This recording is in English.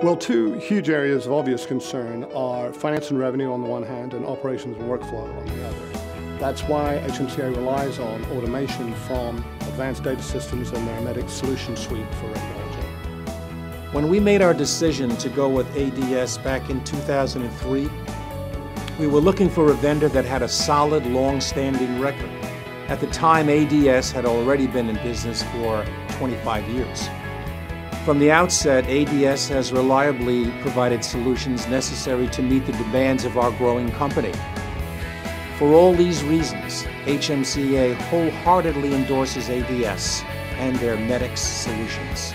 Well, two huge areas of obvious concern are finance and revenue on the one hand and operations and workflow on the other. That's why HMCA relies on automation from Advanced Data Systems and their Medics Solution Suite for radiology. When we made our decision to go with ADS back in 2003, we were looking for a vendor that had a solid, long-standing record. At the time, ADS had already been in business for 25 years. From the outset, ADS has reliably provided solutions necessary to meet the demands of our growing company. For all these reasons, HMCA wholeheartedly endorses ADS and their Medics solutions.